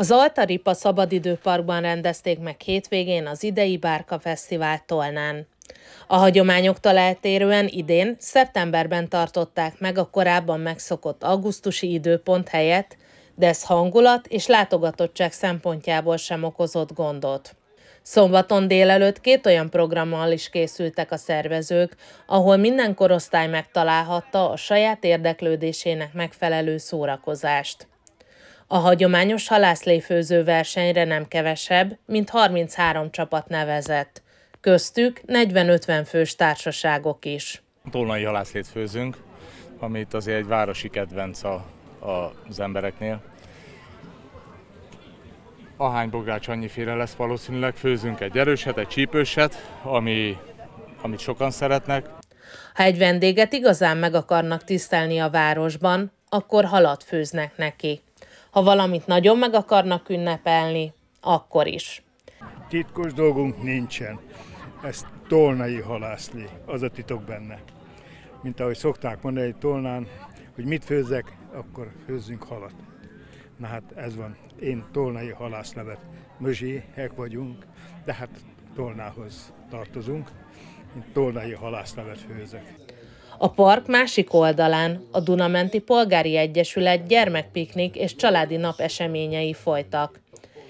Az Altaripa Szabadidőparkban rendezték meg hétvégén az idei Bárka Fesztivál Tolnán. A hagyományoktól eltérően idén szeptemberben tartották meg a korábban megszokott augusztusi időpont helyett, de ez hangulat és látogatottság szempontjából sem okozott gondot. Szombaton délelőtt két olyan programmal is készültek a szervezők, ahol minden korosztály megtalálhatta a saját érdeklődésének megfelelő szórakozást. A hagyományos halászléfőző versenyre nem kevesebb, mint 33 csapat nevezett. Köztük 40-50 fős társaságok is. Tolnai halászlét főzünk, amit azért egy városi kedvenc a, a, az embereknél. Ahány bogrács annyiféle lesz valószínűleg, főzünk egy erőset, egy csípőset, ami, amit sokan szeretnek. Ha egy vendéget igazán meg akarnak tisztelni a városban, akkor halat főznek neki. Ha valamit nagyon meg akarnak ünnepelni, akkor is. Titkos dolgunk nincsen. Ez tolnai halászlé, az a titok benne. Mint ahogy szokták mondani tolnán, hogy mit főzzek, akkor főzzünk halat. Na hát ez van. Én tolnai halászlevet mözséhek vagyunk, de hát tolnához tartozunk. Én tolnai halászlevet főzök. A park másik oldalán a Dunamenti Polgári Egyesület gyermekpiknik és családi nap eseményei folytak.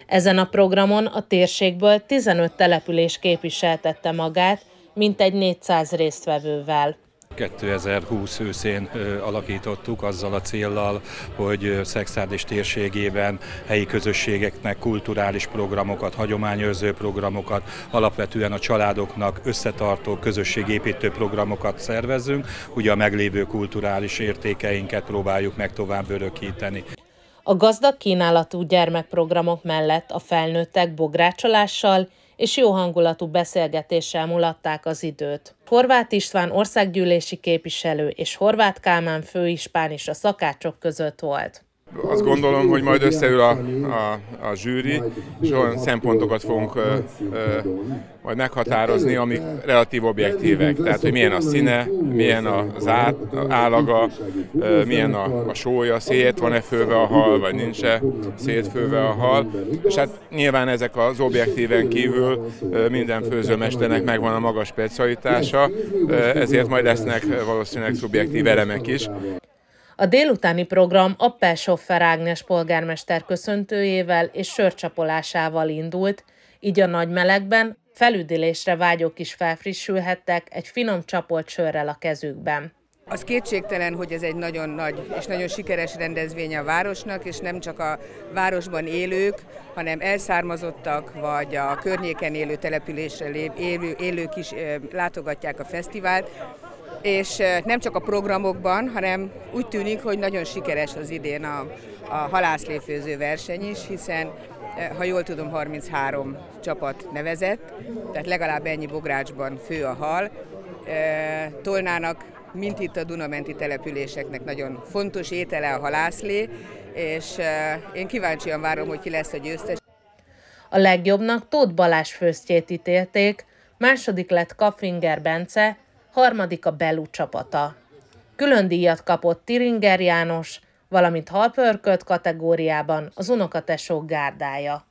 Ezen a programon a térségből 15 település képviseltette magát, mintegy 400 résztvevővel. 2020 őszén alakítottuk azzal a céllal, hogy Szexárd és térségében helyi közösségeknek kulturális programokat, hagyományőrző programokat, alapvetően a családoknak összetartó közösségépítő programokat szervezünk, ugye a meglévő kulturális értékeinket próbáljuk meg tovább örökíteni. A gazdag kínálatú gyermekprogramok mellett a felnőttek bográcsolással és jó hangulatú beszélgetéssel mulatták az időt. Horváth István országgyűlési képviselő és Horváth Kálmán főispán is a szakácsok között volt. Azt gondolom, hogy majd összeül a, a, a zsűri, és olyan szempontokat fogunk ö, ö, majd meghatározni, amik relatív objektívek. Tehát, hogy milyen a színe, milyen az át, állaga, ö, milyen a, a sója, szét van-e főve a hal, vagy nincs-e szétfőve a hal. És hát nyilván ezek az objektíven kívül ö, minden főzőmesternek megvan a maga specialitása, ö, ezért majd lesznek valószínűleg szubjektív elemek is. A délutáni program Appel Soffer Ágnes polgármester köszöntőjével és sörcsapolásával indult, így a nagy melegben felüdülésre vágyók is felfrissülhettek egy finom csapolt sörrel a kezükben. Az kétségtelen, hogy ez egy nagyon nagy és nagyon sikeres rendezvény a városnak, és nem csak a városban élők, hanem elszármazottak, vagy a környéken élő településre élő, élők is látogatják a fesztivált és nem csak a programokban, hanem úgy tűnik, hogy nagyon sikeres az idén a, a halászléfőző verseny is, hiszen ha jól tudom, 33 csapat nevezett, tehát legalább ennyi bográcsban fő a hal. Tolnának, mint itt a Dunamenti településeknek nagyon fontos étele a halászlé, és én kíváncsian várom, hogy ki lesz a győztes. A legjobbnak Tóth Balázs főztjét ítélték, második lett Kafinger Bence, harmadik a Belú csapata. Külön díjat kapott Tiringer János, valamint halpörkölt kategóriában az unokatesók gárdája.